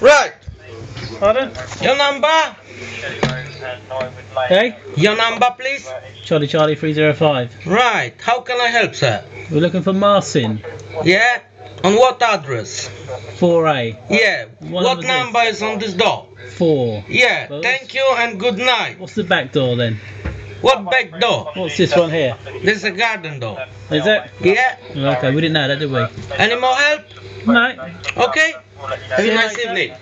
Right. Pardon? Your number? Hey? Your number, please. Charlie Charlie 305. Right. How can I help, sir? We're looking for Marcin. Yeah. On what address? 4A. Yeah. What what number is is on this door? 4. Yeah. Thank you and good night. What's the back door then? What back door? What's this one here? This is a garden door. Is it? Yeah. Okay, we didn't know that, did we? Any more help? No. Okay. Have a nice evening.